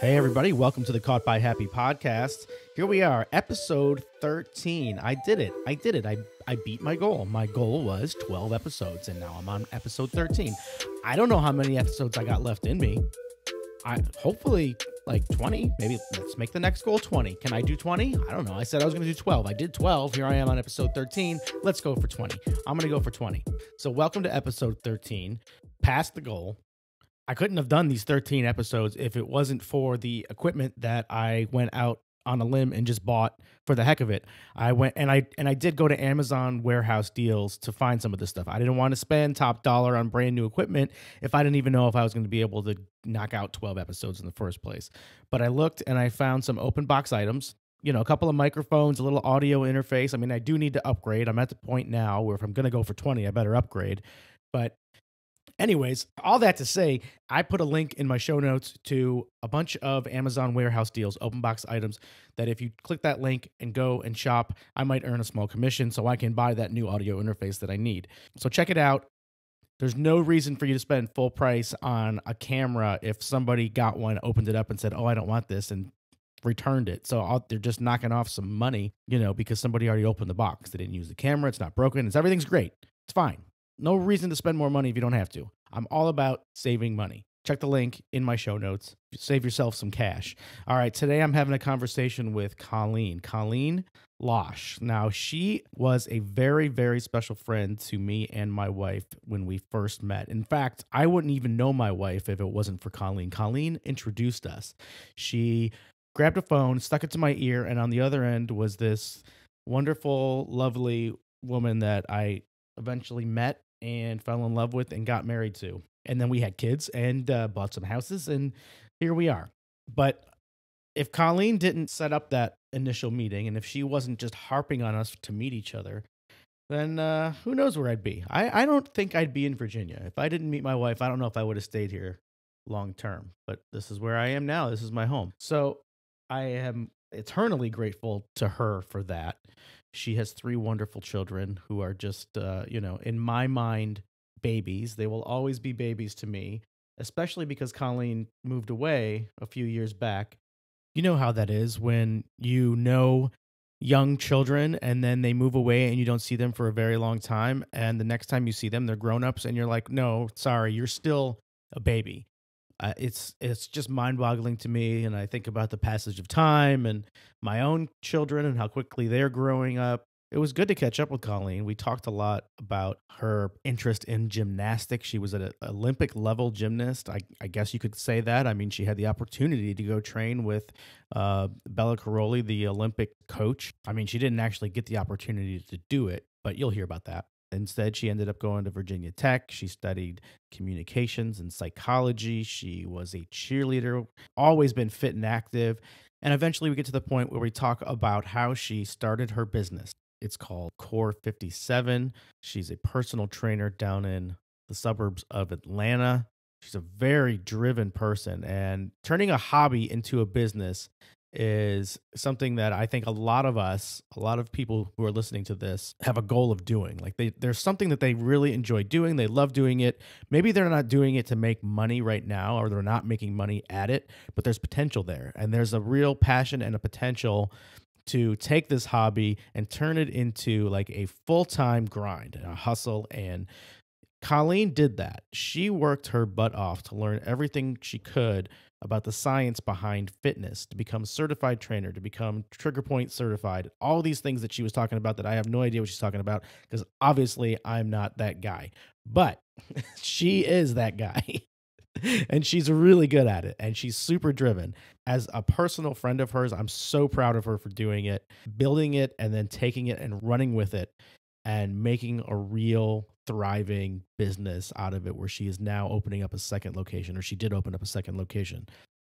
Hey, everybody, welcome to the Caught by Happy podcast. Here we are, episode 13. I did it. I did it. I, I beat my goal. My goal was 12 episodes, and now I'm on episode 13. I don't know how many episodes I got left in me. I hopefully like 20. Maybe let's make the next goal 20. Can I do 20? I don't know. I said I was going to do 12. I did 12. Here I am on episode 13. Let's go for 20. I'm going to go for 20. So, welcome to episode 13. Past the goal. I couldn't have done these 13 episodes if it wasn't for the equipment that I went out on a limb and just bought for the heck of it. I went and I and I did go to Amazon warehouse deals to find some of this stuff. I didn't want to spend top dollar on brand new equipment if I didn't even know if I was going to be able to knock out 12 episodes in the first place. But I looked and I found some open box items you know, a couple of microphones, a little audio interface. I mean, I do need to upgrade. I'm at the point now where if I'm going to go for 20, I better upgrade. But Anyways, all that to say, I put a link in my show notes to a bunch of Amazon warehouse deals, open box items that if you click that link and go and shop, I might earn a small commission so I can buy that new audio interface that I need. So check it out. There's no reason for you to spend full price on a camera if somebody got one, opened it up, and said, Oh, I don't want this, and returned it. So I'll, they're just knocking off some money, you know, because somebody already opened the box. They didn't use the camera. It's not broken. It's everything's great. It's fine. No reason to spend more money if you don't have to. I'm all about saving money. Check the link in my show notes. Save yourself some cash. All right, today I'm having a conversation with Kolleen. Kolleen Losch. Now, she was a very, very special friend to me and my wife when we first met. In fact, I wouldn't even know my wife if it wasn't for Kolleen. Kolleen introduced us. She grabbed a phone, stuck it to my ear, and on the other end was this wonderful, lovely woman that I eventually met and fell in love with and got married to. And then we had kids and uh, bought some houses, and here we are. But if Kolleen didn't set up that initial meeting, and if she wasn't just harping on us to meet each other, then uh, who knows where I'd be? I, I don't think I'd be in Virginia. If I didn't meet my wife, I don't know if I would have stayed here long term. But this is where I am now. This is my home. So I am eternally grateful to her for that. She has three wonderful children who are just, uh, you know, in my mind, babies. They will always be babies to me, especially because Kolleen moved away a few years back. You know how that is when you know young children and then they move away and you don't see them for a very long time. And the next time you see them, they're grown ups and you're like, no, sorry, you're still a baby it's it's just mind-boggling to me and i think about the passage of time and my own children and how quickly they're growing up. It was good to catch up with kolleen. We talked a lot about her interest in gymnastics. She was an olympic level gymnast. I, I, guess you could say that. I mean she had the opportunity to go train with uh, bela karolyi the olympic coach. I mean she didn't actually get the opportunity to do it but you'll hear about that Instead, she ended up going to Virginia Tech. She studied communications and psychology. She was a cheerleader, always been fit and active. And eventually, we get to the point where we talk about how she started her business. It's called Core 57. She's a personal trainer down in the suburbs of Atlanta. She's a very driven person, and turning a hobby into a business is something that I think a lot of us, a lot of people who are listening to this have a goal of doing. Like they there's something that they really enjoy doing, they love doing it. Maybe they're not doing it to make money right now or they're not making money at it, but there's potential there. And there's a real passion and a potential to take this hobby and turn it into like a full-time grind and a hustle and Kolleen did that. She worked her butt off to learn everything she could about the science behind fitness, to become certified trainer, to become trigger point certified, all these things that she was talking about that I have no idea what she's talking about because obviously I'm not that guy. But she is that guy. and she's really good at it and she's super driven. As a personal friend of hers, I'm so proud of her for doing it, building it and then taking it and running with it and making a real thriving business out of it where she is now opening up a second location or she did open up a second location.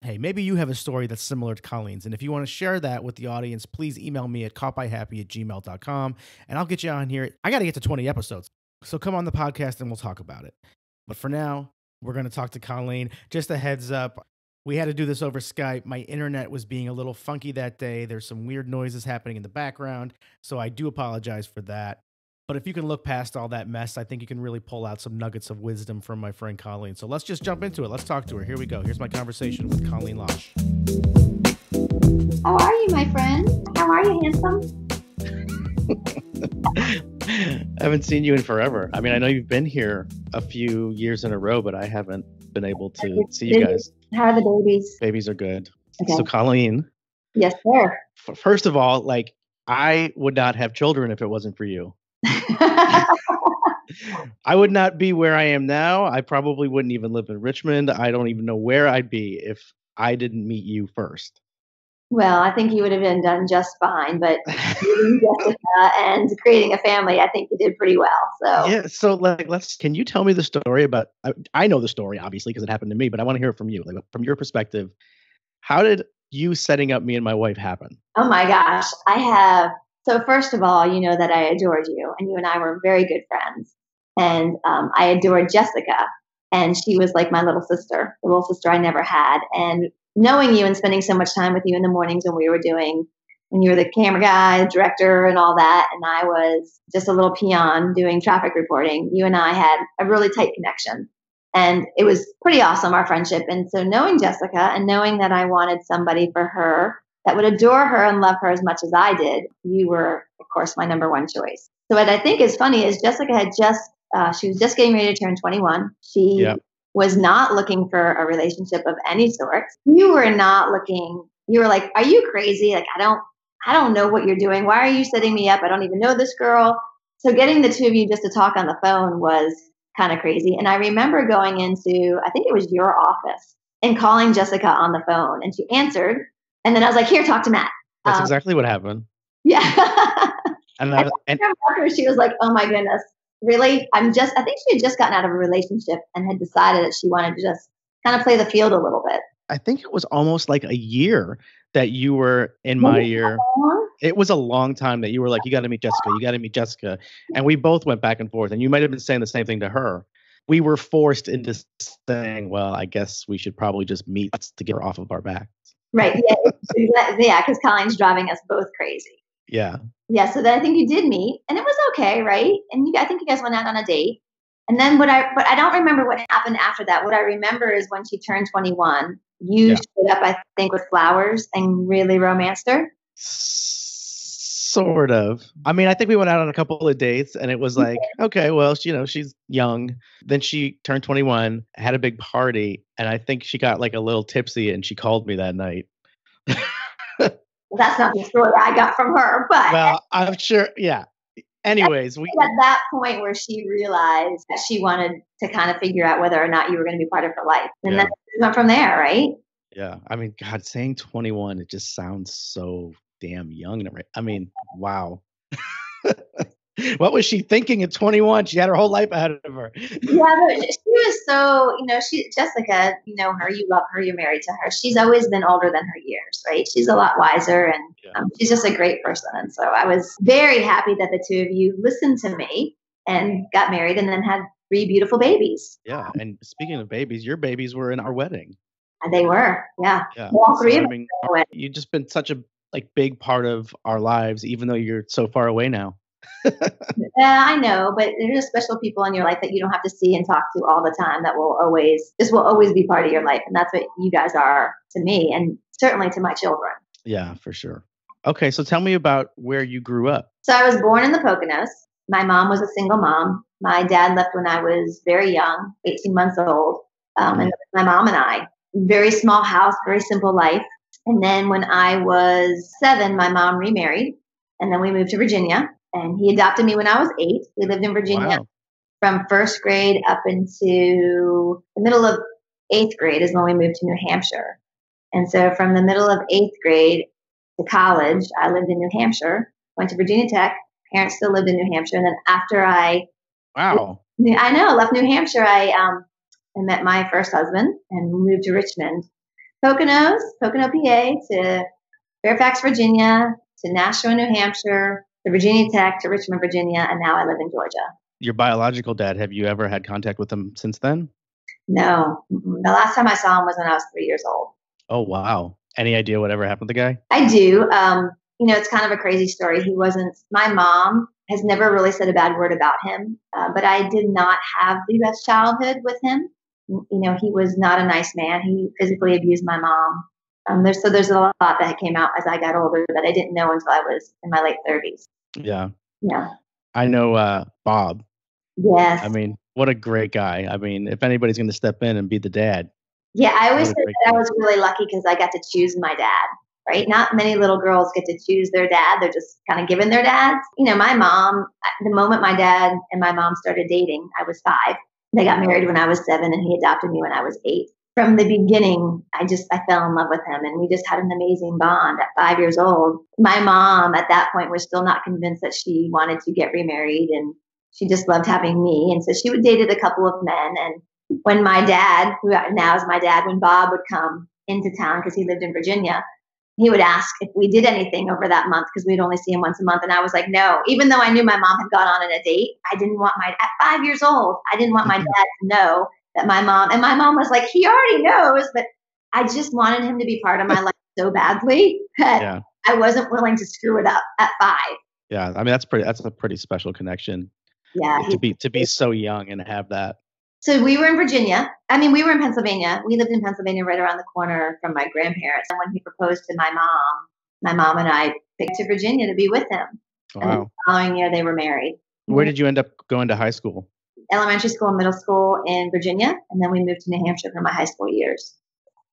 Hey, maybe you have a story that's similar to Kolleen's. And if you want to share that with the audience, please email me at caughtbyhappy at gmail.com and I'll get you on here. I got to get to 20 episodes. So come on the podcast and we'll talk about it. But for now, we're going to talk to Kolleen. Just a heads up, we had to do this over Skype. My internet was being a little funky that day. There's some weird noises happening in the background. So I do apologize for that. But if you can look past all that mess, I think you can really pull out some nuggets of wisdom from my friend Kolleen. So let's just jump into it. Let's talk to her. Here we go. Here's my conversation with Kolleen Losch. How are you, my friend? How are you, handsome? I haven't seen you in forever. I mean, I know you've been here a few years in a row, but I haven't been able to see you guys. How are the babies? Babies are good. Okay. So, Kolleen. Yes, sir. First of all, like, I would not have children if it wasn't for you. I would not be where I am now. I probably wouldn't even live in Richmond. I don't even know where I'd be if I didn't meet you first. Well, I think you would have been done just fine, but Jessica and creating a family, I think you did pretty well. So yeah, so like, let's. Can you tell me the story about? I, I know the story obviously because it happened to me, but I want to hear it from you, like from your perspective. How did you setting up me and my wife happen? Oh my gosh, I have. So first of all, you know that I adored you, and you and I were very good friends, and um, I adored Jessica, and she was like my little sister, the little sister I never had, and knowing you and spending so much time with you in the mornings when we were doing when you were the camera guy, director, and all that, and I was just a little peon doing traffic reporting, you and I had a really tight connection. And it was pretty awesome, our friendship. And so, knowing Jessica and knowing that I wanted somebody for her that would adore her and love her as much as I did, you were, of course, my number one choice. So, what I think is funny is Jessica had just, uh, she was just getting ready to turn 21. She yep was not looking for a relationship of any sort. You were not looking, you were like, are you crazy? Like, I don't, I don't know what you're doing. Why are you setting me up? I don't even know this girl. So getting the two of you just to talk on the phone was kind of crazy. And I remember going into, I think it was your office and calling Jessica on the phone and she answered. And then I was like, here, talk to Matt. That's um, exactly what happened. Yeah. and, I, and, and she was like, oh my goodness, really, I'm just, I think she had just gotten out of a relationship and had decided that she wanted to just kind of play the field a little bit. I think it was almost like a year that you were in my ear. It was a long time that you were like, you got to meet Jessica, you got to meet Jessica. And we both went back and forth. And you might have been saying the same thing to her. We were forced into saying, well, I guess we should probably just meet to get her off of our backs. Right. Yeah. yeah. Because Kolleen's driving us both crazy. Yeah. Yeah. So then I think you did meet, and it was okay, right? And you, I think you guys went out on a date. And then what I, but I don't remember what happened after that. What I remember is when she turned 21, you yeah. showed up, I think, with flowers and really romanced her. Sort of. I mean, I think we went out on a couple of dates and it was like, okay, well, she, you know, she's young. Then she turned 21, had a big party, and I think she got like a little tipsy and she called me that night. that's not the story I got from her, but well, I'm sure. Yeah. Anyways, we at that point where she realized that she wanted to kind of figure out whether or not you were going to be part of her life, and yeah. then went from there, right? Yeah, I mean, God, saying 21, it just sounds so damn young. I mean, wow. what was she thinking at 21? She had her whole life ahead of her. yeah, she was so, you know, she, Jessica, you know her, you love her, you're married to her. She's always been older than her years, right? She's a lot wiser and yeah. um, she's just a great person. And so I was very happy that the two of you listened to me and got married and then had three beautiful babies. Yeah. And speaking of babies, your babies were in our wedding. And they were, yeah. yeah. All three so, of I mean, you've just been such a like big part of our lives, even though you're so far away now yeah, I know, but there's special people in your life that you don't have to see and talk to all the time that will always, this will always be part of your life. And that's what you guys are to me and certainly to my children. Yeah, for sure. Okay, so tell me about where you grew up. So I was born in the Poconos. My mom was a single mom. My dad left when I was very young, 18 months old. Um, and my mom and I, very small house, very simple life. And then when I was seven, my mom remarried. And then we moved to Virginia and he adopted me when I was eight. We lived in Virginia wow. from first grade up into the middle of eighth grade is when we moved to New Hampshire. And so from the middle of eighth grade to college, I lived in New Hampshire, went to Virginia Tech. Parents still lived in New Hampshire. And then after I, wow, I know, left New Hampshire, I, um, I met my first husband and moved to Richmond, Poconos, Pocono, PA, to Fairfax, Virginia, to Nashua, New Hampshire, to Virginia Tech, to Richmond, Virginia, and now I live in Georgia. Your biological dad, have you ever had contact with him since then? No. The last time I saw him was when I was three years old. Oh, wow. Any idea whatever happened to the guy? I do. Um, you know, it's kind of a crazy story. He wasn't, my mom has never really said a bad word about him. Uh, but I did not have the best childhood with him. You know, he was not a nice man. He physically abused my mom. Um, there's, so there's a lot that came out as I got older that I didn't know until I was in my late 30s. Yeah. Yeah. I know uh, Bob. Yes. I mean, what a great guy. I mean, if anybody's going to step in and be the dad. Yeah, I always said that I was really lucky because I got to choose my dad right? Not many little girls get to choose their dad. They're just kind of given their dads. You know, my mom, the moment my dad and my mom started dating, I was five. They got married when I was seven and he adopted me when I was eight. From the beginning, I just I fell in love with him and we just had an amazing bond at five years old. My mom at that point was still not convinced that she wanted to get remarried and she just loved having me. And so she would dated a couple of men and when my dad, who now is my dad, when Bob would come into town because he lived in Virginia, he would ask if we did anything over that month because we'd only see him once a month. And I was like, no, even though I knew my mom had gone on a date, I didn't want my, at five years old, I didn't want my mm-hmm. dad to know that my mom, and my mom was like, he already knows, but I just wanted him to be part of my life so badly that yeah. I wasn't willing to screw it up at five. Yeah. I mean, that's pretty, that's a pretty special connection. Yeah. To be, to be so young and have that. So we were in Virginia. I mean, we were in Pennsylvania. We lived in Pennsylvania right around the corner from my grandparents. And when he proposed to my mom, my mom and I picked to Virginia to be with him. Wow. And the following year, they were married. Where did you end up going to high school? Elementary school and middle school in Virginia. And then we moved to New Hampshire for my high school years.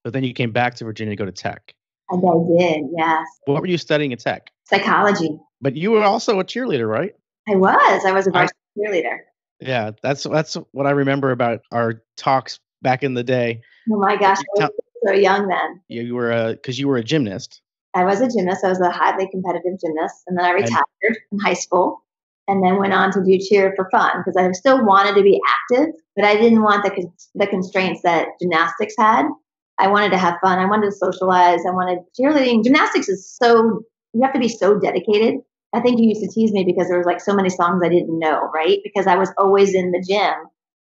But then you came back to Virginia to go to tech. And I did, yes. What were you studying at tech? Psychology. But you were also a cheerleader, right? I was. I was a varsity cheerleader. Yeah, that's that's what I remember about our talks back in the day. Oh my gosh, I was so young then. You were a because you were a gymnast. I was a gymnast. I was a highly competitive gymnast, and then I retired and, in high school, and then went on to do cheer for fun because I still wanted to be active, but I didn't want the the constraints that gymnastics had. I wanted to have fun. I wanted to socialize. I wanted cheerleading. Gymnastics is so you have to be so dedicated I think you used to tease me because there was like so many songs I didn't know, right? Because I was always in the gym.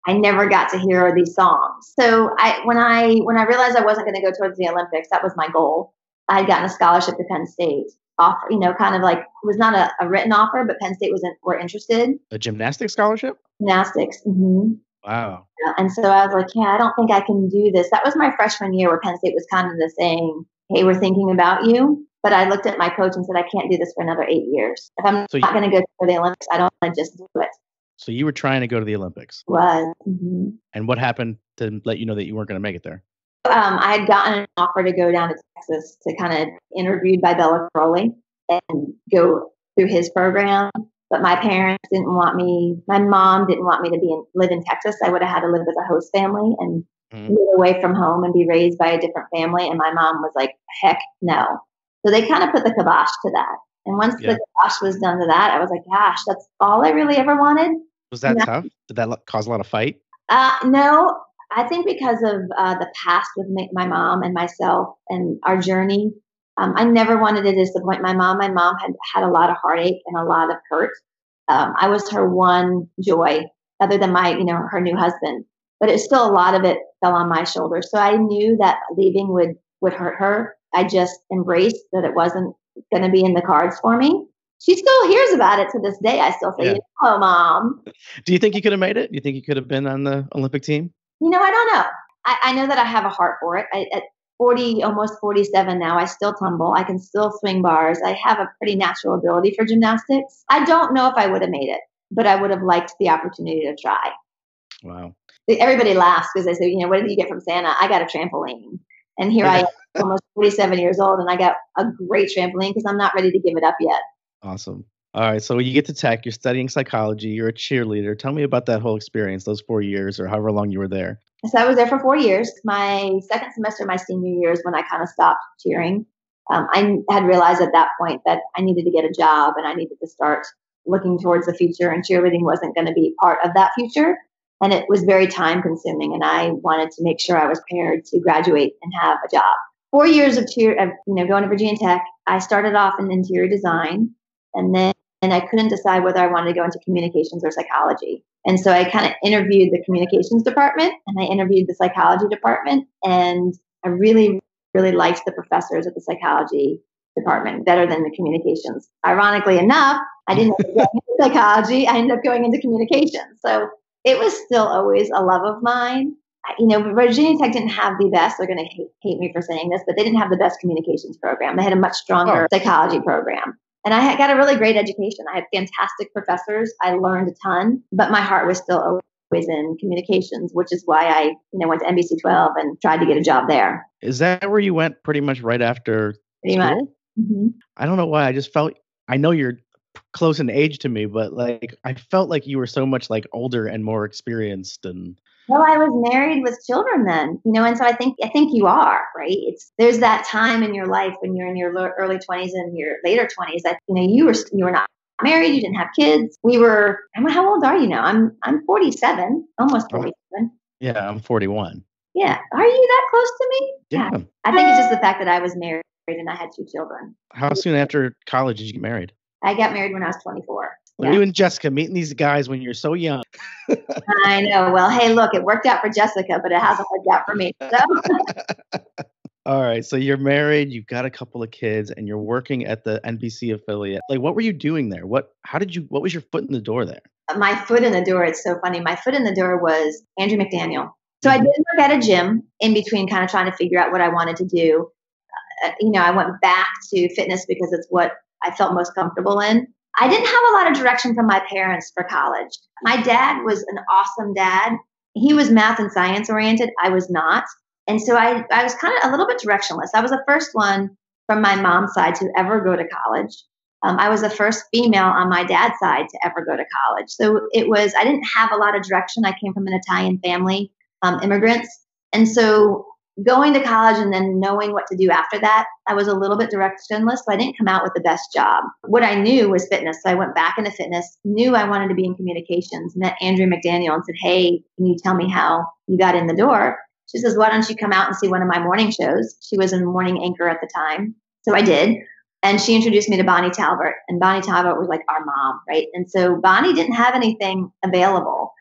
I never got to hear these songs. So I when I when I realized I wasn't going to go towards the Olympics, that was my goal. I had gotten a scholarship to Penn State. Offer, you know, kind of like it was not a, a written offer, but Penn State was in, were interested. A gymnastics scholarship? Gymnastics. Mm-hmm. Wow. And so I was like, yeah, I don't think I can do this. That was my freshman year where Penn State was kind of the saying, hey, we're thinking about you. But I looked at my coach and said, I can't do this for another eight years. If I'm so not going to go to the Olympics, I don't want to just do it. So you were trying to go to the Olympics. Was. Mm-hmm. And what happened to let you know that you weren't going to make it there? Um, I had gotten an offer to go down to Texas to kind of interviewed by Bela Karolyi and go through his program. But my parents didn't want me. My mom didn't want me to be in, live in Texas. I would have had to live with a host family and mm-hmm. live away from home and be raised by a different family. And my mom was like, "Heck no!" So they kind of put the kibosh to that. And once yeah. the kibosh was done to that, I was like, gosh, that's all I really ever wanted. Was that tough? Did that cause a lot of fight? Uh, no, I think because of uh, the past with my mom and myself and our journey, um, I never wanted to disappoint my mom. My mom had had a lot of heartache and a lot of hurt. Um, I was her one joy, other than my, you know, her new husband. But it still a lot of it fell on my shoulders. So I knew that leaving would would hurt her. I just embraced that it wasn't going to be in the cards for me. She still hears about it to this day. I still say, yeah. "Oh, mom." Do you think you could have made it? Do you think you could have been on the Olympic team? You know, I don't know. I, I know that I have a heart for it. I, at 40, almost 47 now, I still tumble. I can still swing bars. I have a pretty natural ability for gymnastics. I don't know if I would have made it, but I would have liked the opportunity to try. Wow. Everybody laughs because they say, you know, what did you get from Santa? I got a trampoline. And here I am, almost 47 years old, and I got a great trampoline because I'm not ready to give it up yet. Awesome. All right. So when you get to tech, you're studying psychology, you're a cheerleader. Tell me about that whole experience, those four years or however long you were there. So I was there for four years. My second semester, my senior year, is when I kind of stopped cheering. Um, I had realized at that point that I needed to get a job and I needed to start looking towards the future, and cheerleading wasn't going to be part of that future and it was very time consuming and i wanted to make sure i was prepared to graduate and have a job four years of cheer of you know going to virginia tech i started off in interior design and then and i couldn't decide whether i wanted to go into communications or psychology and so i kind of interviewed the communications department and i interviewed the psychology department and i really really liked the professors at the psychology department better than the communications ironically enough I didn't psychology. I ended up going into communication. So it was still always a love of mine. You know, Virginia Tech didn't have the best. They're going to hate, hate, me for saying this, but they didn't have the best communications program. They had a much stronger oh. psychology program. And I got a really great education. I had fantastic professors. I learned a ton, but my heart was still always in communications, which is why I, you know, went to NBC 12 and tried to get a job there. Is that where you went pretty much right after pretty school? Much. Mm-hmm. I don't know why. I just felt, I know you're close in age to me, but like I felt like you were so much like older and more experienced and well, I was married with children then, you know, and so I think I think you are right. It's there's that time in your life when you're in your early 20s and your later 20s that you know you were you were not married, you didn't have kids. We were. How old are you now? I'm I'm 47, almost 47. Yeah, I'm 41. Yeah, are you that close to me? Yeah, I think it's just the fact that I was married and I had two children. How soon after college did you get married? I got married when I was 24. Yeah. You and Jessica meeting these guys when you're so young. I know. Well, hey, look, it worked out for Jessica, but it hasn't worked out for me. So. All right. So you're married, you've got a couple of kids, and you're working at the NBC affiliate. Like, what were you doing there? What, how did you, what was your foot in the door there? My foot in the door, it's so funny. My foot in the door was Andrea McDaniel. So I mm-hmm. did work at a gym in between, kind of trying to figure out what I wanted to do. Uh, you know, I went back to fitness because it's what I felt most comfortable in. I didn't have a lot of direction from my parents for college. My dad was an awesome dad. He was math and science oriented. I was not. And so I, I was kind of a little bit directionless. I was the first one from my mom's side to ever go to college. Um, I was the first female on my dad's side to ever go to college. So it was, I didn't have a lot of direction. I came from an Italian family, um, immigrants. And so going to college and then knowing what to do after that, I was a little bit directionless. So I didn't come out with the best job. What I knew was fitness. So I went back into fitness, knew I wanted to be in communications, met Andrea McDaniel and said, Hey, can you tell me how you got in the door? She says, Why don't you come out and see one of my morning shows? She was a morning anchor at the time. So I did. And she introduced me to Bonnie Talbert. And Bonnie Talbert was like our mom, right? And so Bonnie didn't have anything available.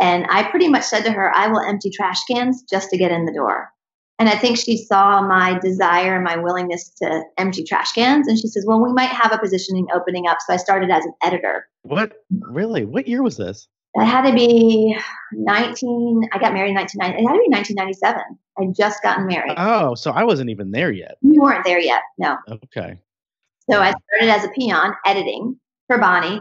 And I pretty much said to her, I will empty trash cans just to get in the door. And I think she saw my desire and my willingness to empty trash cans. And she says, Well, we might have a positioning opening up. So I started as an editor. What? Really? What year was this? It had to be 19. I got married in 1990. It had to be 1997. I just gotten married. Oh, so I wasn't even there yet. You weren't there yet. No. Okay. So I started as a peon editing for Bonnie,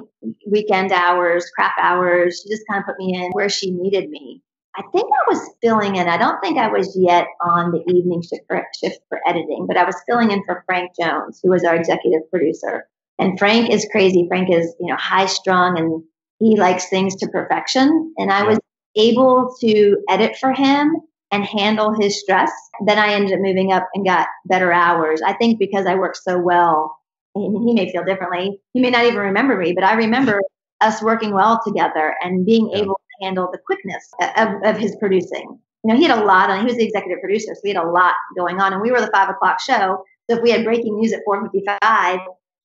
weekend hours, crap hours. She just kind of put me in where she needed me. I think I was filling in. I don't think I was yet on the evening shift for, er, shift for editing, but I was filling in for Frank Jones, who was our executive producer. And Frank is crazy. Frank is, you know, high strung and he likes things to perfection. And I was able to edit for him and handle his stress. Then I ended up moving up and got better hours. I think because I worked so well, and he may feel differently. He may not even remember me, but I remember us working well together and being able handle the quickness of, of his producing. You know, he had a lot on. He was the executive producer, so he had a lot going on, and we were the five o'clock show. So if we had breaking news at four fifty-five,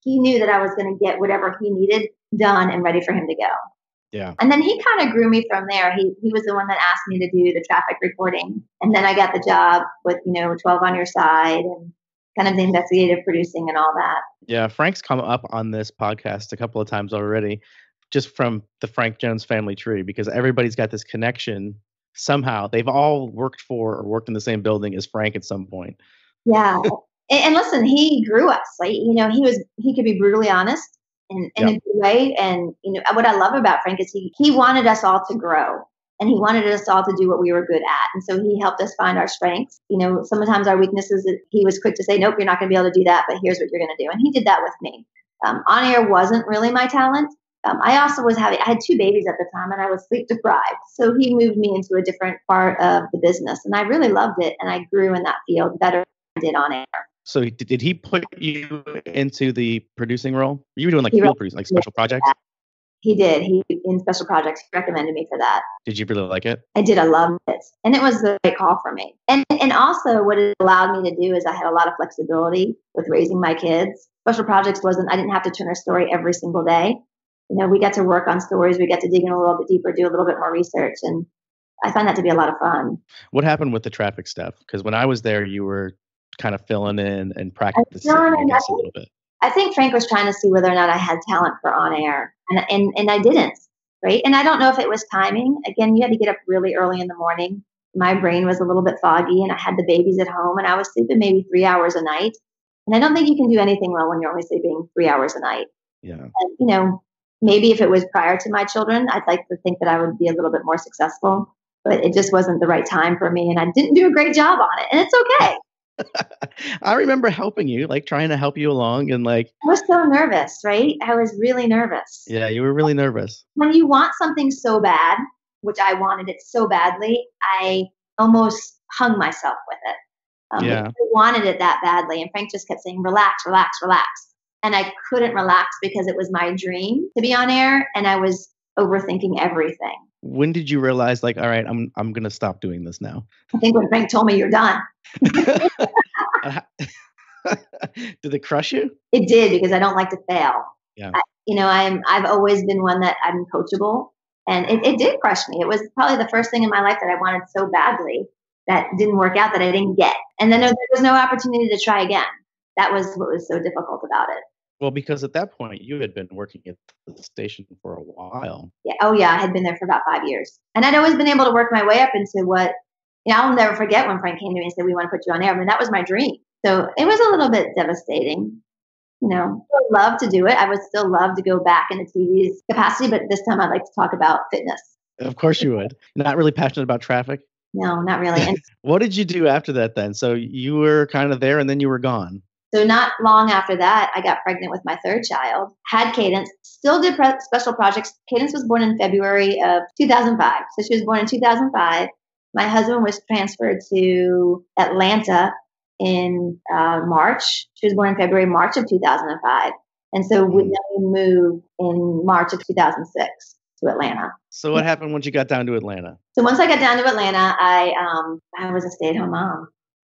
he knew that I was going to get whatever he needed done and ready for him to go. Yeah. And then he kind of grew me from there. He he was the one that asked me to do the traffic reporting, and then I got the job with you know twelve on your side and kind of the investigative producing and all that. Yeah, Frank's come up on this podcast a couple of times already just from the Frank Jones family tree because everybody's got this connection somehow. They've all worked for or worked in the same building as Frank at some point. Yeah. and, and, listen, he grew us. Like, you know, he was he could be brutally honest in, in yep. a good way. And you know, what I love about Frank is he he wanted us all to grow and he wanted us all to do what we were good at. And so he helped us find our strengths. You know, sometimes our weaknesses, he was quick to say, nope, you're not going to be able to do that, but here's what you're going to do. And he did that with me. Um, on air wasn't really my talent, um, I also was having, I had two babies at the time and I was sleep deprived. So he moved me into a different part of the business and I really loved it. And I grew in that field better than I did on air. So did he put you into the producing role? You were doing like he field producing, like special projects? He did. He in special projects. He recommended me for that. Did you really like it? I did. I loved it, and it was the right call for me. And and also, what it allowed me to do is I had a lot of flexibility with raising my kids. Special projects wasn't. I didn't have to turn a story every single day you know, we get to work on stories, we get to dig in a little bit deeper, do a little bit more research. And I find that to be a lot of fun. What happened with the traffic stuff? Because when I was there, you were kind of filling in and practicing, I, I guess, a little bit. I think Frank was trying to see whether or not I had talent for on air, and and and I didn't. Right, and I don't know if it was timing. Again, you had to get up really early in the morning. My brain was a little bit foggy, and I had the babies at home, and I was sleeping maybe three hours a night. And I don't think you can do anything well when you're only sleeping three hours a night. Yeah. And, you know, maybe if it was prior to my children, I'd like to think that I would be a little bit more successful, but it just wasn't the right time for me. And I didn't do a great job on it. And it's okay. I remember helping you, like trying to help you along and like I was so nervous, right? I was really nervous. Yeah, you were really nervous. When you want something so bad, which I wanted it so badly, I almost hung myself with it. Um, yeah. I wanted it that badly. And Frank just kept saying, relax, relax, relax. And I couldn't relax because it was my dream to be on air and I was overthinking everything. When did you realize like, all right, I'm I'm gonna stop doing this now? I think when Frank told me you're done. did it crush you? It did because I don't like to fail. Yeah. I, you know, I'm I've always been one that I'm coachable. And it, it did crush me. It was probably the first thing in my life that I wanted so badly that didn't work out that I didn't get. And then there was no opportunity to try again. That was what was so difficult about it. Well, because at that point you had been working at the station for a while. Yeah. Oh, yeah. I had been there for about five years, and I'd always been able to work my way up into what. You know, I'll never forget when Frank came to me and said, "We want to put you on air." I mean, that was my dream. So it was a little bit devastating. You know, I would love to do it. I would still love to go back in the TV's capacity, but this time I'd like to talk about fitness. Of course you would. Not really passionate about traffic. No, not really. And what did you do after that then? So you were kind of there and then you were gone. So not long after that, I got pregnant with my third child, had Cadence, still did pre- special projects. Cadence was born in February of 2005. So she was born in 2005. My husband was transferred to Atlanta in uh, March. She was born in February, March of 2005. And so we, then we moved in March of 2006 to Atlanta. So what happened once you got down to Atlanta? So once I got down to Atlanta, I um, I was a stay at home mom.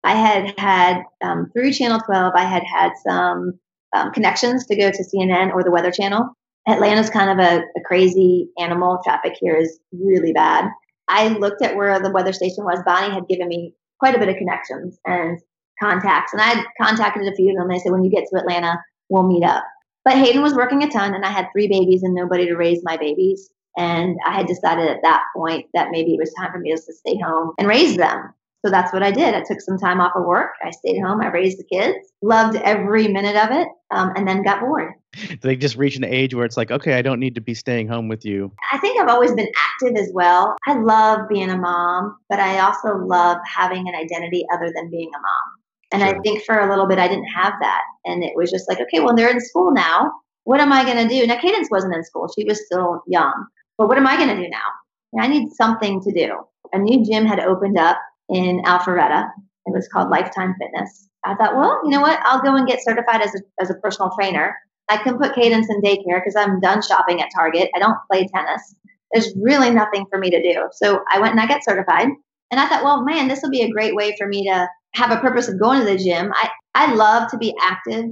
I had had um, through Channel 12, I had had some um, connections to go to CNN or the Weather Channel. Atlanta's kind of a, a, crazy animal. Traffic here is really bad. I looked at where the weather station was. Bonnie had given me quite a bit of connections and contacts, and I contacted a few of them. They said, when you get to Atlanta, we'll meet up. But Hayden was working a ton, and I had three babies and nobody to raise my babies. And I had decided at that point that maybe it was time for me to stay home and raise them. So that's what I did. I took some time off of work. I stayed home. I raised the kids, loved every minute of it, um, and then got bored. they just reach an age where it's like, okay, I don't need to be staying home with you. I think I've always been active as well. I love being a mom, but I also love having an identity other than being a mom. And sure. I think for a little bit, I didn't have that. And it was just like, okay, well, they're in school now. What am I going to do? Now, Cadence wasn't in school. She was still young. But what am I going to do now? I need something to do. A new gym had opened up in Alpharetta. It was called Lifetime Fitness. I thought, well, you know what? I'll go and get certified as a, as a personal trainer. I can put Cadence in daycare because I'm done shopping at Target. I don't play tennis. There's really nothing for me to do. So I went and I got certified. And I thought, well, man, this will be a great way for me to have a purpose of going to the gym. I, I love to be active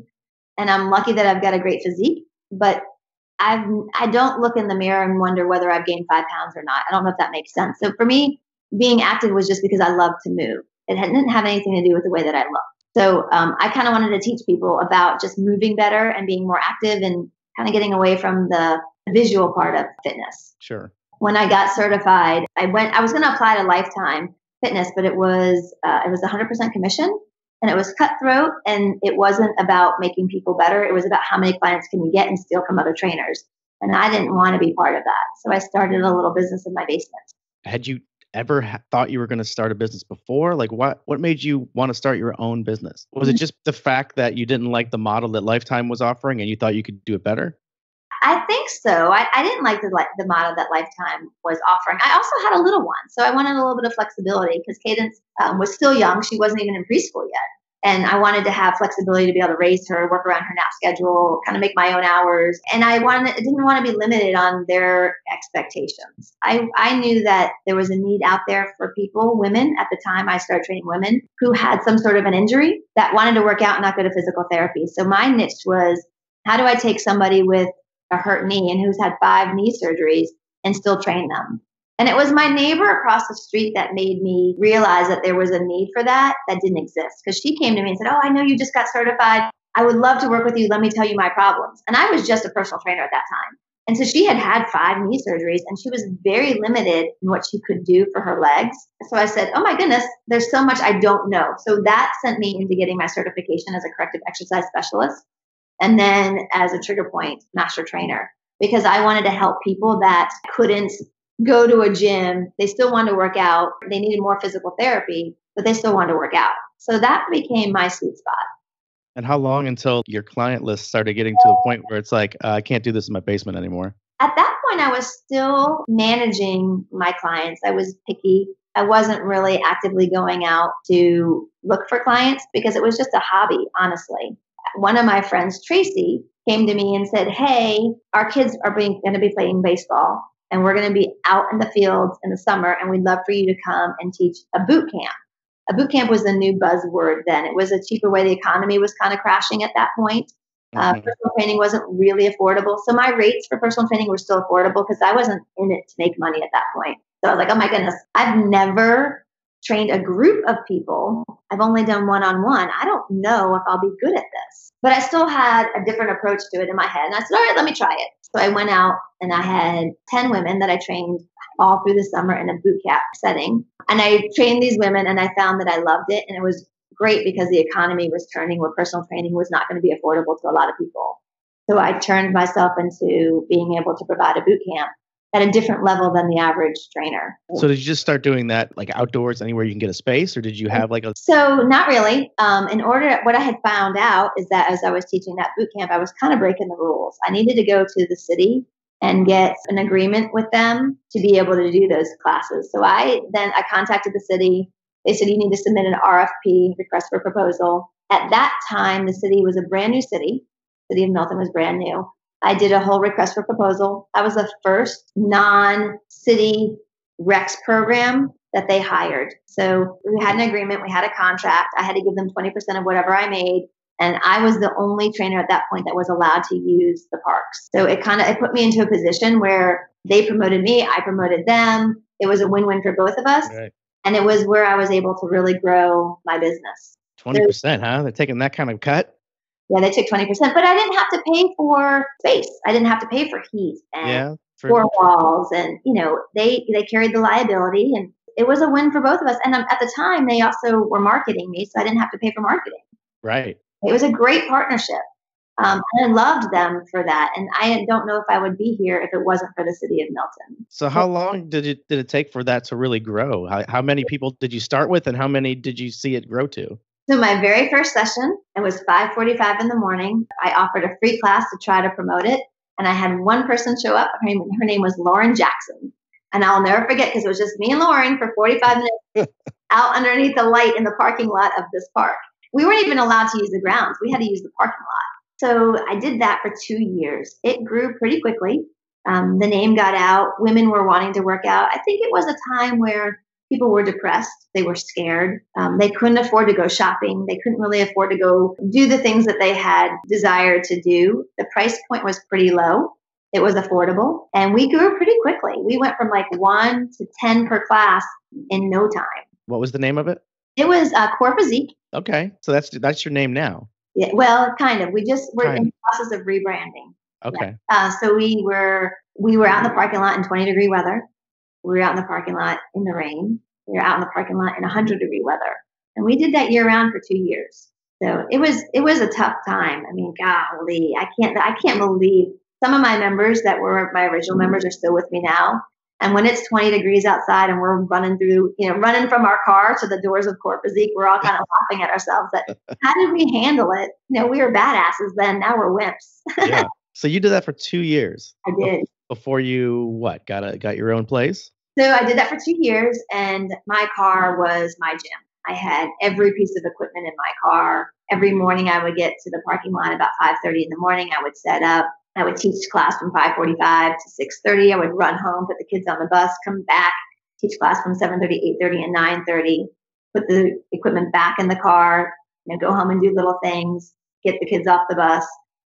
and I'm lucky that I've got a great physique, but I've, I don't look in the mirror and wonder whether I've gained five pounds or not. I don't know if that makes sense. So for me, being active was just because I loved to move. It didn't have anything to do with the way that I looked. So um, I kind of wanted to teach people about just moving better and being more active and kind of getting away from the visual part of fitness. Sure. When I got certified, I went. I was going to apply to Lifetime Fitness, but it was uh, it was 100% commission, and it was cutthroat, and it wasn't about making people better. It was about how many clients can you get and steal from other trainers. And I didn't want to be part of that, so I started a little business in my basement. Had you ever ha- thought you were going to start a business before? Like what what made you want to start your own business? Was it mm. just the fact that you didn't like the model that Lifetime was offering and you thought you could do it better? I think so. I, I didn't like the the model that Lifetime was offering. I also had a little one, so I wanted a little bit of flexibility because Cadence um, was still young; she wasn't even in preschool yet and I wanted to have flexibility to be able to raise her, work around her nap schedule, kind of make my own hours. And I wanted, didn't want to be limited on their expectations. I, I knew that there was a need out there for people, women at the time I started training women who had some sort of an injury that wanted to work out and not go to physical therapy. So my niche was how do I take somebody with a hurt knee and who's had five knee surgeries and still train them? And it was my neighbor across the street that made me realize that there was a need for that that didn't exist. Because she came to me and said, Oh, I know you just got certified. I would love to work with you. Let me tell you my problems. And I was just a personal trainer at that time. And so she had had five knee surgeries and she was very limited in what she could do for her legs. So I said, Oh my goodness, there's so much I don't know. So that sent me into getting my certification as a corrective exercise specialist and then as a trigger point master trainer because I wanted to help people that couldn't go to a gym. They still wanted to work out. They needed more physical therapy, but they still wanted to work out. So that became my sweet spot. And how long until your client list started getting to the point where it's like, uh, I can't do this in my basement anymore? At that point, I was still managing my clients. I was picky. I wasn't really actively going out to look for clients because it was just a hobby, honestly. One of my friends, Tracy, came to me and said, Hey, our kids are going to be playing baseball and we're going to be out in the fields in the summer and we'd love for you to come and teach a boot camp a boot camp was a new buzzword then. It was a cheaper way. The economy was kind of crashing at that point. Uh, mm-hmm. personal training wasn't really affordable. So my rates for personal training were still affordable because I wasn't in it to make money at that point. So I was like, oh my goodness, I've never trained a group of people. I've only done one on one. I don't know if I'll be good at this. But I still had a different approach to it in my head. And I said, all right, let me try it. So I went out and I had 10 women that I trained all through the summer in a boot camp setting. And I trained these women and I found that I loved it. And it was great because the economy was turning where personal training was not going to be affordable to a lot of people. So I turned myself into being able to provide a boot camp at a different level than the average trainer. So did you just start doing that like outdoors anywhere you can get a space or did you have like a So not really. Um, in order what I had found out is that as I was teaching that boot camp, I was kind of breaking the rules. I needed to go to the city and get an agreement with them to be able to do those classes. So I then I contacted the city. They said you need to submit an RFP, request for proposal. At that time, the city was a brand new city. city of Milton was brand new. I did a whole request for proposal. I was the first non-city Rec program that they hired. So we had an agreement, we had a contract. I had to give them 20% of whatever I made and I was the only trainer at that point that was allowed to use the parks. So it kind of it put me into a position where they promoted me, I promoted them. It was a win-win for both of us. Right. And it was where I was able to really grow my business. 20%, so, huh? They're taking that kind of cut? Yeah, they took 20%, but I didn't have to pay for space. I didn't have to pay for heat and yeah, for four walls and you know, they they carried the liability and it was a win for both of us. And um, at the time, they also were marketing me, so I didn't have to pay for marketing. Right. It was a great partnership. Um, and I loved them for that. And I don't know if I would be here if it wasn't for the city of Milton. So, how long did it did it take for that to really grow? How, how many people did you start with, and how many did you see it grow to? So, my very first session, it was 5:45 in the morning. I offered a free class to try to promote it, and I had one person show up. Her name, her name was Lauren Jackson, and I'll never forget because it was just me and Lauren for 45 minutes out underneath the light in the parking lot of this park we weren't even allowed to use the grounds. We had to use the parking lot. So I did that for two years. It grew pretty quickly. Um, the name got out. Women were wanting to work out. I think it was a time where people were depressed. They were scared. Um, they couldn't afford to go shopping. They couldn't really afford to go do the things that they had desired to do. The price point was pretty low. It was affordable. And we grew pretty quickly. We went from like one to 10 per class in no time. What was the name of it? It was uh, Core Physique. Okay, so that's that's your name now. Yeah, well, kind of. We just we're kind in the process of rebranding. Okay. Yeah. Uh, so we were we were out in the parking lot in 20 degree weather. We were out in the parking lot in the rain. We were out in the parking lot in 100 degree weather, and we did that year round for two years. So it was it was a tough time. I mean, golly, I can't I can't believe some of my members that were my original members are still with me now. And when it's 20 degrees outside and we're running through, you know, running from our car to the doors of Core Physique, we're all kind of laughing at ourselves that how did we handle it? You know, we were badasses then. Now we're wimps. yeah. So you did that for two years. I did. Before you what? Got a got your own place? So I did that for two years and my car was my gym. I had every piece of equipment in my car. Every morning I would get to the parking lot about 5:30 in the morning. I would set up I would teach class from 5:45 to 6:30. I would run home, put the kids on the bus, come back, teach class from 7:30, 8:30, and 9:30. Put the equipment back in the car, you know, go home and do little things, get the kids off the bus,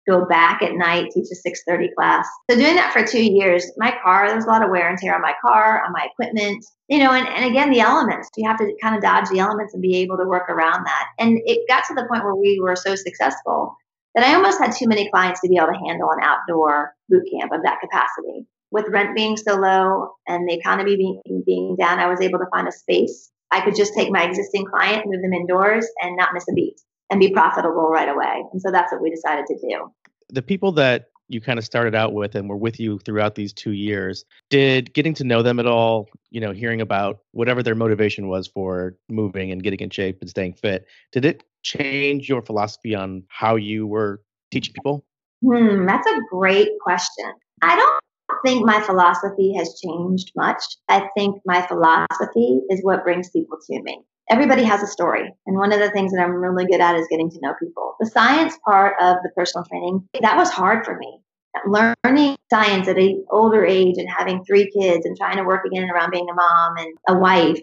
go back at night, teach a 6:30 class. So doing that for two years, my car, there's a lot of wear and tear on my car, on my equipment, you know, and, and again the elements. You have to kind of dodge the elements and be able to work around that. And it got to the point where we were so successful that I almost had too many clients to be able to handle an outdoor boot camp of that capacity. With rent being so low and the economy being, being down, I was able to find a space. I could just take my existing client, move them indoors, and not miss a beat and be profitable right away. And so that's what we decided to do. The people that you kind of started out with and were with you throughout these two years, did getting to know them at all, you know, hearing about whatever their motivation was for moving and getting in shape and staying fit, did it change your philosophy on how you were teaching people? Hmm, that's a great question. I don't think my philosophy has changed much. I think my philosophy is what brings people to me. Everybody has a story. And one of the things that I'm really good at is getting to know people. The science part of the personal training, that was hard for me. Learning science at an older age and having three kids and trying to work again around being a mom and a wife,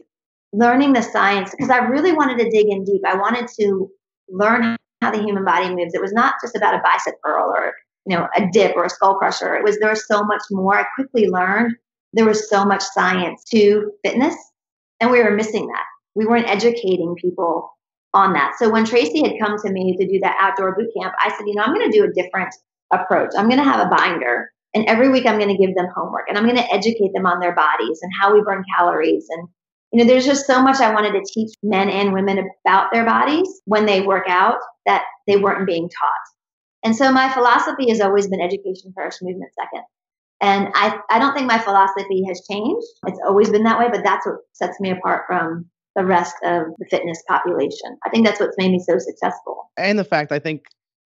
learning the science, because I really wanted to dig in deep. I wanted to learn how the human body moves. It was not just about a bicep curl or you know, a dip or a skull crusher. It was there was so much more. I quickly learned there was so much science to fitness, and we were missing that. We weren't educating people on that. So when Tracy had come to me to do that outdoor boot camp, I said, you know, I'm going to do a different approach. I'm going to have a binder, and every week I'm going to give them homework, and I'm going to educate them on their bodies and how we burn calories and you know, there's just so much I wanted to teach men and women about their bodies when they work out that they weren't being taught. And so my philosophy has always been education first, movement second. And I, I don't think my philosophy has changed. It's always been that way, but that's what sets me apart from the rest of the fitness population. I think that's what's made me so successful. And the fact I think,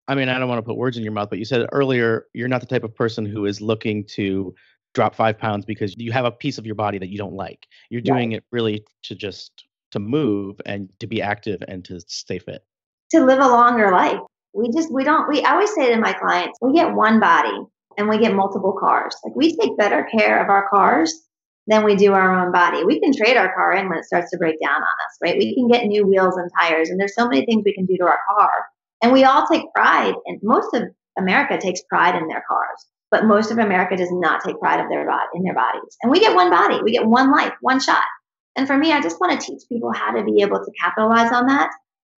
I mean, I don't want to put words in your mouth, but you said earlier, you're not the type of person who is looking to drop five pounds because you have a piece of your body that you don't like. You're doing right. it really to just to move and to be active and to stay fit. To live a longer life we just we don't we I always say to my clients we get one body and we get multiple cars like we take better care of our cars than we do our own body. We can trade our car in when it starts to break down on us right? We can get new wheels and tires and there's so many things we can do to our car. And we all take pride and most of america takes pride in their cars but most of america does not take pride of their in their bodies. And we get one body. We get one life one shot. And for me i just want to teach people how to be able to capitalize on that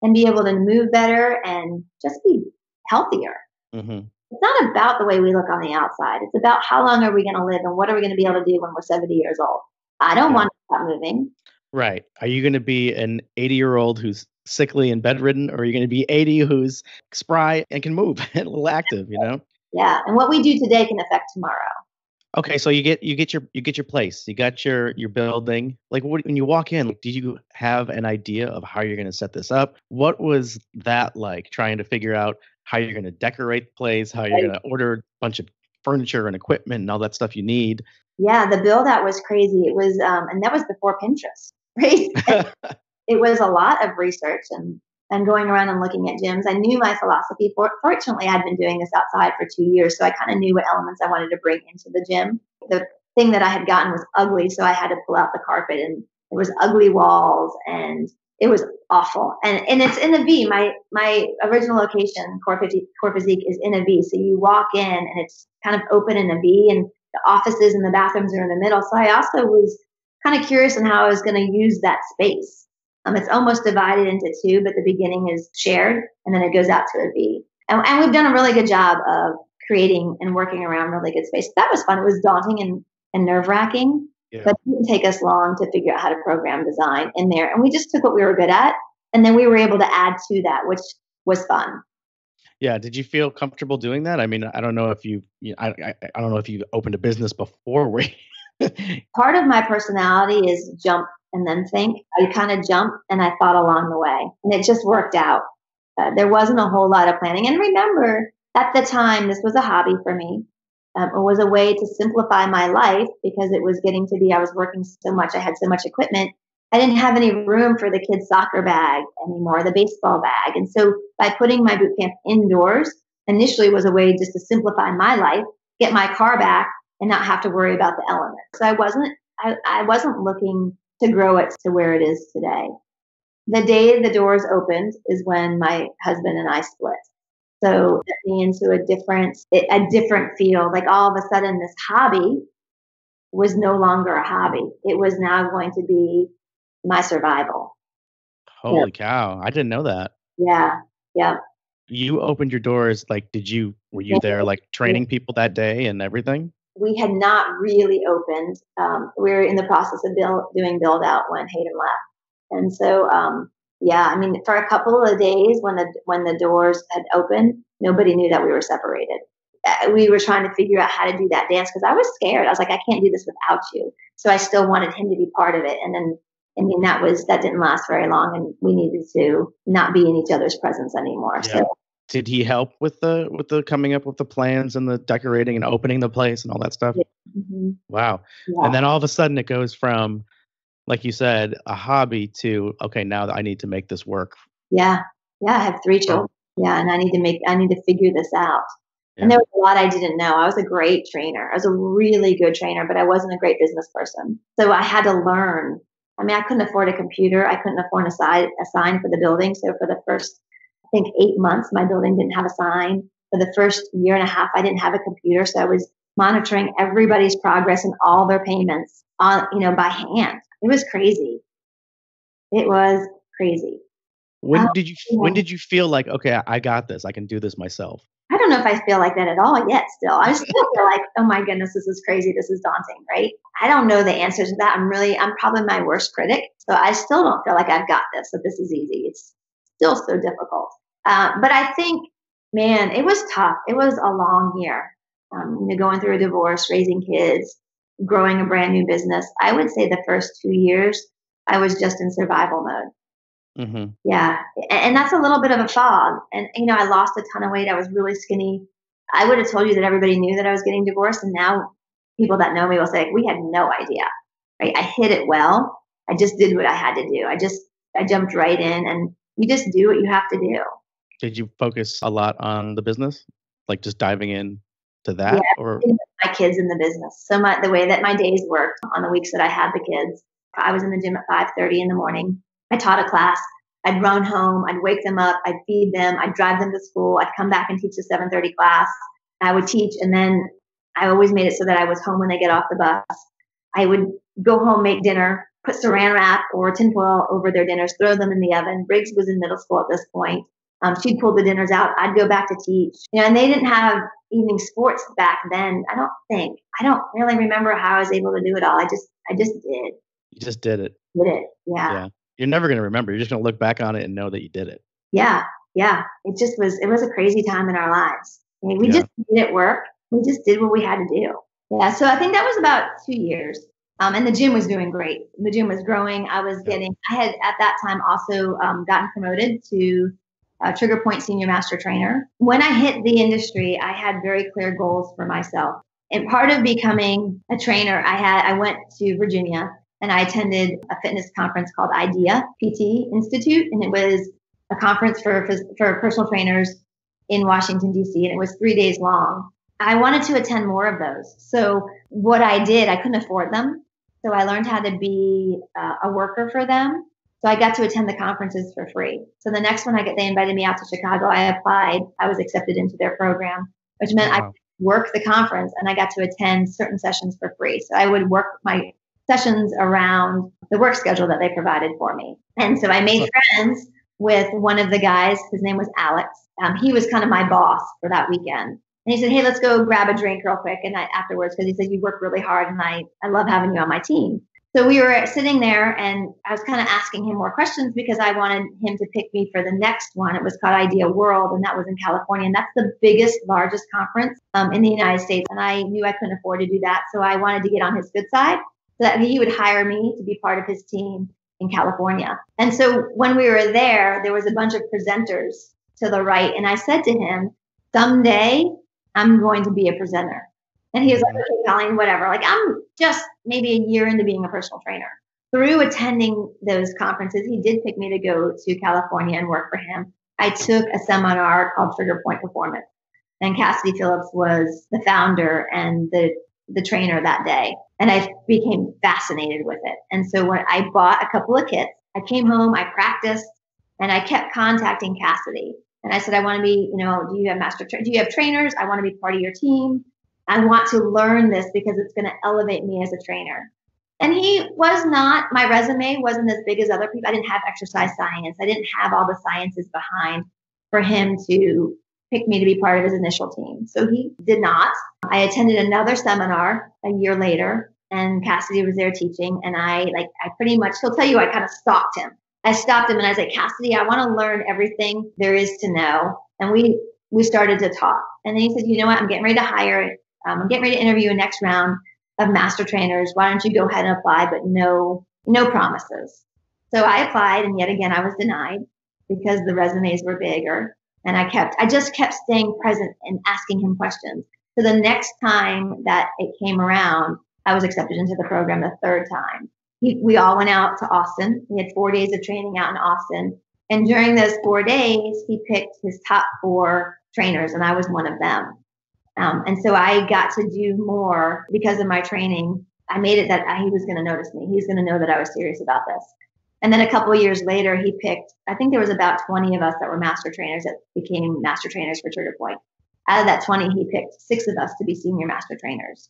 and be able to move better and just be healthier. Mm-hmm. It's not about the way we look on the outside. It's about how long are we going to live and what are we going to be able to do when we're 70 years old. I don't yeah. want to stop moving. Right. Are you going to be an 80 year old who's sickly and bedridden, or are you going to be 80 who's spry and can move and a little active, you know? Yeah. And what we do today can affect tomorrow. Okay, so you get you get your you get your place. You got your your building. Like what, when you walk in, did you have an idea of how you're going to set this up? What was that like? Trying to figure out how you're going to decorate the place, how you're going to order a bunch of furniture and equipment and all that stuff you need. Yeah, the build out was crazy. It was, um, and that was before Pinterest, right? it was a lot of research and and going around and looking at gyms. I knew my philosophy. Fortunately, I'd been doing this outside for two years, so I kind of knew what elements I wanted to bring into the gym. The thing that I had gotten was ugly, so I had to pull out the carpet, and it was ugly walls, and it was awful. And and it's in a V. My my original location, Core, 50, Core Physique, is in a V. So you walk in, and it's kind of open in a V, and the offices and the bathrooms are in the middle. So I also was kind of curious on how I was going to use that space. Um, it's almost divided into two, but the beginning is shared and then it goes out to a V. And, and we've done a really good job of creating and working around really good space. That was fun. It was daunting and, and nerve wracking, yeah. but it didn't take us long to figure out how to program design in there. And we just took what we were good at and then we were able to add to that, which was fun. Yeah. Did you feel comfortable doing that? I mean, I don't know if you, you know, I, I, I don't know if you opened a business before where Part of my personality is jump and then think. I kind of jumped and I thought along the way, and it just worked out. Uh, there wasn't a whole lot of planning. And remember, at the time, this was a hobby for me. Um, it was a way to simplify my life because it was getting to be, I was working so much, I had so much equipment. I didn't have any room for the kids' soccer bag anymore, the baseball bag. And so by putting my boot camp indoors, initially was a way just to simplify my life, get my car back, and not have to worry about the elements. So I wasn't I, I wasn't looking to grow it to where it is today. The day the doors opened is when my husband and I split. So it me into a different a different field. Like all of a sudden this hobby was no longer a hobby. It was now going to be my survival. Holy cow. I didn't know that. Yeah. Yeah. you opened your doors. Like, did you were you there like training people that day and everything? We had not really opened. Um, we were in the process of build, doing build out when Hayden left, and so um, yeah, I mean, for a couple of days when the when the doors had opened, nobody knew that we were separated. Uh, we were trying to figure out how to do that dance because I was scared. I was like, I can't do this without you. So I still wanted him to be part of it. And then, I mean, that was that didn't last very long, and we needed to not be in each other's presence anymore. Yeah. So did he help with the with the coming up with the plans and the decorating and opening the place and all that stuff? Mm-hmm. Wow. Yeah. And then all of a sudden it goes from like you said, a hobby to okay, now I need to make this work. Yeah. Yeah, I have three children. Oh. Yeah, and I need to make I need to figure this out. Yeah. And there was a lot I didn't know. I was a great trainer. I was a really good trainer, but I wasn't a great business person. So I had to learn. I mean, I couldn't afford a computer. I couldn't afford a sign, a sign for the building. So for the first, I think, eight months, my building didn't have a sign. For the first year and a half, I didn't have a computer. So I was monitoring everybody's progress and all their payments on, you know, by hand. It was crazy. It was crazy. When um, did you when did you feel like okay, I got this. I can do this myself? I don't know if I feel like that at all yet. Still, I still feel like, oh my goodness, this is crazy. This is daunting, right? I don't know the answer to that. I'm really, I'm probably my worst critic. So I still don't feel like I've got this. So this is easy. It's still so difficult. Uh, but I think, man, it was tough. It was a long year. Um, you know, going through a divorce, raising kids, growing a brand new business. I would say the first two years, I was just in survival mode. Mm-hmm. Yeah. And that's a little bit of a fog. And, you know, I lost a ton of weight. I was really skinny. I would have told you that everybody knew that I was getting divorced. And now people that know me will say, we had no idea. Right. I hit it well. I just did what I had to do. I just, I jumped right in and you just do what you have to do. Did you focus a lot on the business? Like just diving in to that yeah, or my kids in the business. So my, the way that my days worked on the weeks that I had the kids, I was in the gym at 5:30 in the morning. I taught a class. I'd run home. I'd wake them up. I'd feed them. I'd drive them to school. I'd come back and teach the 7:30 class. I would teach, and then I always made it so that I was home when they get off the bus. I would go home, make dinner, put saran wrap or tinfoil over their dinners, throw them in the oven. Briggs was in middle school at this point. Um, she'd pull the dinners out. I'd go back to teach. You know, and they didn't have evening sports back then. I don't think. I don't really remember how I was able to do it all. I just, I just did. You just did it. Did it. Yeah. Yeah you're never going to remember. You're just going to look back on it and know that you did it. Yeah. Yeah. It just was, it was a crazy time in our lives. I mean, we yeah. just did it work. We just did what we had to do. Yeah. So I think that was about two years. Um, and the gym was doing great. The gym was growing. I was getting, I had at that time also um, gotten promoted to Trigger Point Senior Master Trainer. When I hit the industry, I had very clear goals for myself. And part of becoming a trainer, I had, I went to Virginia and I attended a fitness conference called IDEA PT Institute, and it was a conference for for personal trainers in Washington D.C. and it was three days long. I wanted to attend more of those. So what I did, I couldn't afford them, so I learned how to be uh, a worker for them. So I got to attend the conferences for free. So the next one I get, they invited me out to Chicago. I applied. I was accepted into their program, which meant wow. I work the conference and I got to attend certain sessions for free. So I would work my sessions around the work schedule that they provided for me. And so I made friends with one of the guys. His name was Alex. Um, he was kind of my boss for that weekend. And he said, Hey, let's go grab a drink real quick. And I, afterwards, because he said, You work really hard and I, I love having you on my team. So we were sitting there and I was kind of asking him more questions because I wanted him to pick me for the next one. It was called Idea World and that was in California. And that's the biggest, largest conference um, in the United States. And I knew I couldn't afford to do that. So I wanted to get on his good side so that he would hire me to be part of his team in California. And so when we were there, there was a bunch of presenters to the right. And I said to him, someday I'm going to be a presenter. And he was like, okay, Kolleen, whatever. Like I'm just maybe a year into being a personal trainer. Through attending those conferences, he did pick me to go to California and work for him. I took a seminar called Trigger Point Performance. And Cassidy Phillips was the founder and the, the trainer that day and I became fascinated with it. And so when I bought a couple of kits, I came home, I practiced, and I kept contacting Cassidy. And I said, I want to be, you know, do you have master, tra- do you have trainers? I want to be part of your team. I want to learn this because it's going to elevate me as a trainer. And he was not, my resume wasn't as big as other people. I didn't have exercise science. I didn't have all the sciences behind for him to pick me to be part of his initial team. So he did not. I attended another seminar a year later and Cassidy was there teaching and I like I pretty much he'll tell you I kind of stalked him. I stopped him and I was like, Cassidy, I want to learn everything there is to know. And we we started to talk. And then he said, you know what, I'm getting ready to hire, um, I'm getting ready to interview a next round of master trainers. Why don't you go ahead and apply, but no, no promises. So I applied and yet again I was denied because the resumes were bigger. And I kept, I just kept staying present and asking him questions. So the next time that it came around, I was accepted into the program the third time. He, we all went out to Austin. We had four days of training out in Austin. And during those four days, he picked his top four trainers, and I was one of them. Um, and so I got to do more because of my training. I made it that he was going to notice me. He's going to know that I was serious about this. And then a couple of years later, he picked, I think there was about 20 of us that were master trainers that became master trainers for Trigger Point. Out of that 20, he picked six of us to be senior master trainers.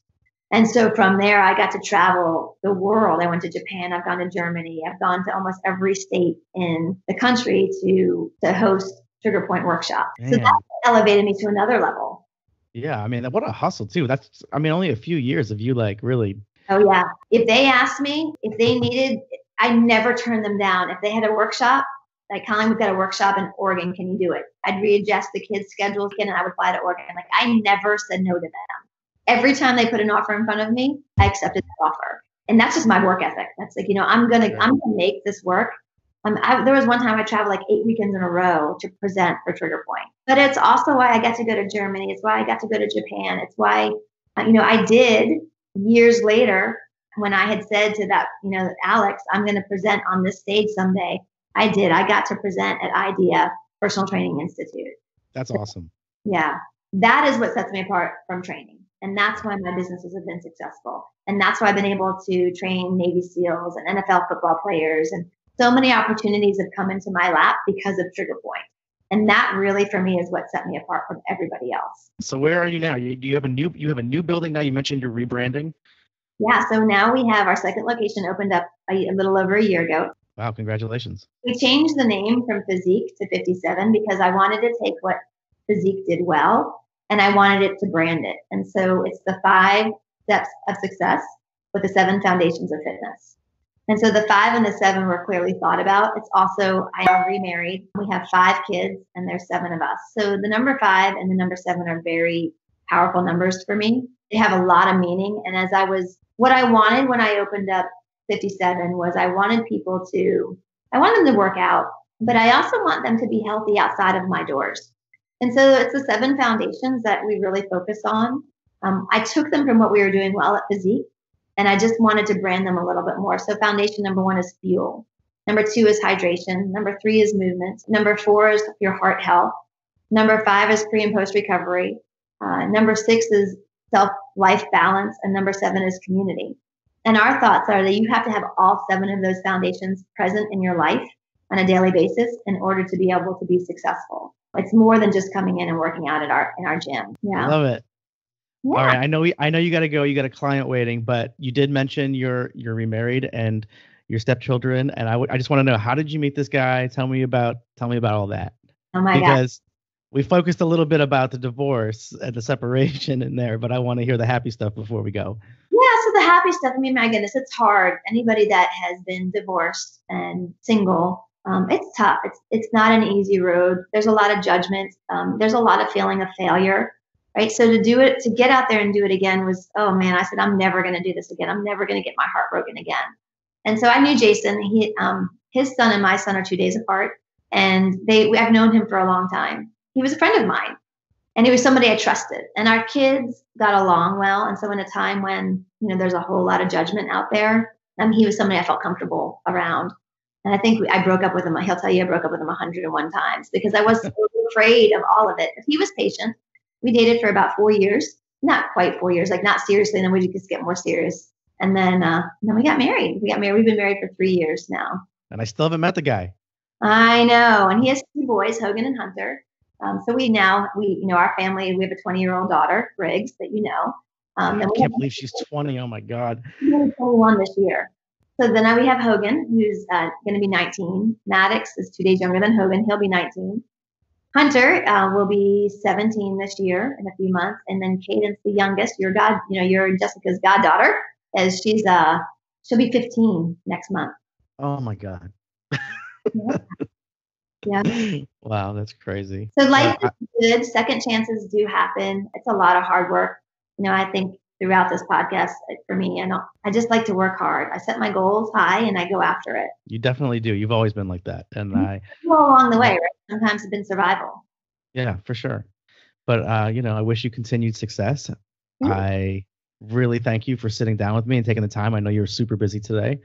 And so from there, I got to travel the world. I went to Japan. I've gone to Germany. I've gone to almost every state in the country to to host Trigger Point workshops. So that elevated me to another level. Yeah, I mean, what a hustle too. That's, I mean, only a few years of you like really. Oh yeah. If they asked me if they needed, I never turned them down. If they had a workshop, like Kolleen, we've got a workshop in Oregon. Can you do it? I'd readjust the kids' schedules again, and I would fly to Oregon. Like I never said no to them every time they put an offer in front of me, I accepted the offer. And that's just my work ethic. That's like, you know, I'm gonna I'm gonna make this work. Um, I, there was one time I traveled like eight weekends in a row to present for Trigger Point. But it's also why I got to go to Germany. It's why I got to go to Japan. It's why, uh, you know, I did years later when I had said to that, you know, Alex, I'm going to present on this stage someday. I did. I got to present at IDEA Personal Training Institute. That's awesome. Yeah. That is what sets me apart from training. And that's why my businesses have been successful. And that's why I've been able to train Navy SEALs and NFL football players. And so many opportunities have come into my lap because of Trigger Point. And that really for me is what set me apart from everybody else. So where are you now? You, you have a new you have a new building now. You mentioned you're rebranding. Yeah, so now we have our second location opened up a, a little over a year ago. Wow, congratulations. We changed the name from Physique to 57 because I wanted to take what Physique did well and I wanted it to brand it. And so it's the five steps of success with the seven foundations of fitness. And so the five and the seven were clearly thought about. It's also, I am remarried. We have five kids and there's seven of us. So the number five and the number seven are very powerful numbers for me. They have a lot of meaning. And as I was, what I wanted when I opened up 57 was I wanted people to, I want them to work out, but I also want them to be healthy outside of my doors. And so it's the seven foundations that we really focus on. Um, I took them from what we were doing well at Physique, and I just wanted to brand them a little bit more. So foundation number one is fuel. Number two is hydration. Number three is movement. Number four is your heart health. Number five is pre and post recovery. Uh, number six is self life balance. And number seven is community. And our thoughts are that you have to have all seven of those foundations present in your life on a daily basis in order to be able to be successful. It's more than just coming in and working out at our in our gym. Yeah. I love it. Yeah. All right. I know I know you got to go. You got a client waiting, but you did mention you're you're remarried and your stepchildren, and I, w- I just want to know how did you meet this guy? Tell me about tell me about all that. Oh my because we focused a little bit about the divorce and the separation in there, but I want to hear the happy stuff before we go. Yeah, so the happy stuff. I mean, my goodness, it's hard. Anybody that has been divorced and single um, it's tough. It's it's not an easy road. There's a lot of judgment. Um, there's a lot of feeling of failure, right? So to do it, to get out there and do it again was, oh man, I said I'm never going to do this again. I'm never going to get my heart broken again. And so I knew Jason. He, um, his son and my son are two days apart, and they I've known him for a long time. He was a friend of mine, and he was somebody I trusted. And our kids got along well. And so in a time when you know there's a whole lot of judgment out there, um, he was somebody I felt comfortable around. And I think I broke up with him. He'll tell you I broke up with him 101 times because I was so afraid of all of it. But he was patient. We dated for about four years, not quite four years, like not seriously. And then we just get more serious. And then, uh, then we got married. We got married. We've been married for three years now. And I still haven't met the guy. I know. And he has two boys, Hogan and Hunter. Um, so we now, we, you know, our family, we have a 20 year old daughter, Briggs, that you know. Um, I can't believe she's 20. Oh my God. She's 21 this year. So then now we have Hogan, who's uh, going to be 19. Maddox is two days younger than Hogan. He'll be 19. Hunter uh, will be 17 this year in a few months, and then Cadence, the youngest, your god, you know, your Jessica's goddaughter, as she's uh she'll be 15 next month. Oh my god. yeah. yeah. Wow, that's crazy. So life is good. Second chances do happen. It's a lot of hard work. You know, I think throughout this podcast for me, and I just like to work hard. I set my goals high and I go after it. You definitely do. You've always been like that, and mm-hmm. I well along the way, right? Sometimes it's been survival. Yeah, for sure. But uh, you know, I wish you continued success. Mm-hmm. I really thank you for sitting down with me and taking the time. I know you're super busy today.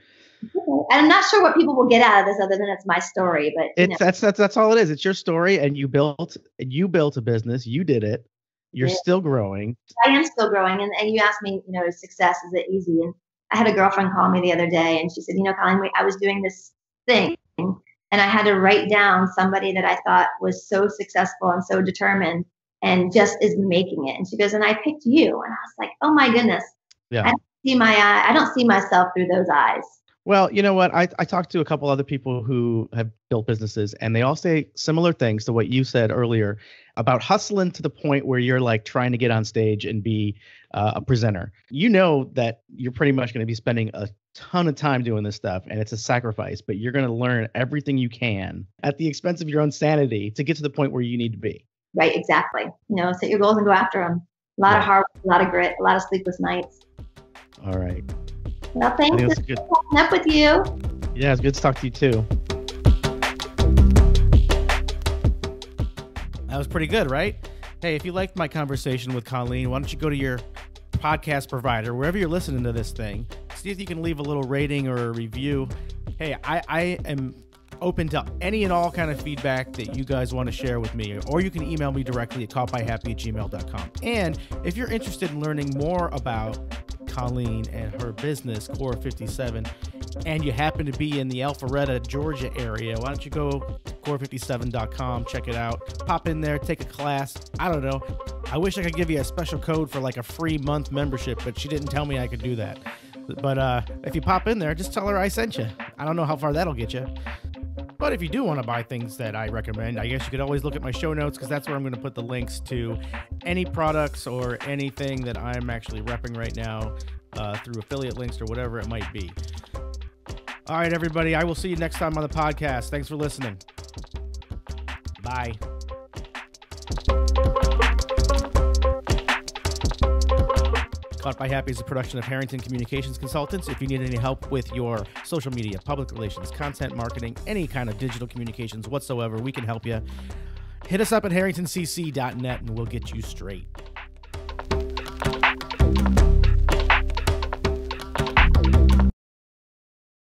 I'm not sure what people will get out of this other than it's my story, but it's know. that's that's that's all it is. It's your story, and you built you built a business. You did it. You're yeah. still growing. I am still growing, and, and you asked me, you know, success is it easy? And I had a girlfriend call me the other day, and she said, you know, Kolleen, I was doing this thing, and I had to write down somebody that I thought was so successful and so determined, and just is making it. And she goes, and I picked you, and I was like, oh my goodness. Yeah. I don't see my eye. I don't see myself through those eyes. Well, you know what? I, I talked to a couple other people who have built businesses, and they all say similar things to what you said earlier about hustling to the point where you're like trying to get on stage and be uh, a presenter. You know that you're pretty much going to be spending a ton of time doing this stuff, and it's a sacrifice, but you're going to learn everything you can at the expense of your own sanity to get to the point where you need to be. Right, exactly. You know, set your goals and go after them. A lot yeah. of hard, a lot of grit, a lot of sleepless nights. All right. Well, thanks for catching up with you. Yeah, it's good to talk to you too. That was pretty good, right? Hey, if you liked my conversation with Kolleen, why don't you go to your podcast provider, wherever you're listening to this thing, see if you can leave a little rating or a review. Hey, I, I am open to any and all kind of feedback that you guys want to share with me, or you can email me directly at caughtbyhappy at gmail.com. And if you're interested in learning more about Kolleen and her business, Core 57, and you happen to be in the Alpharetta, Georgia area, why don't you go core57.com, check it out, pop in there, take a class. I don't know. I wish I could give you a special code for like a free month membership, but she didn't tell me I could do that. But uh, if you pop in there, just tell her I sent you. I don't know how far that'll get you. But if you do want to buy things that I recommend, I guess you could always look at my show notes because that's where I'm going to put the links to any products or anything that I'm actually repping right now uh, through affiliate links or whatever it might be. All right, everybody. I will see you next time on the podcast. Thanks for listening. Bye. Caught by Happy is a production of Harrington Communications Consultants. If you need any help with your social media, public relations, content marketing, any kind of digital communications whatsoever, we can help you. Hit us up at harringtoncc.net and we'll get you straight.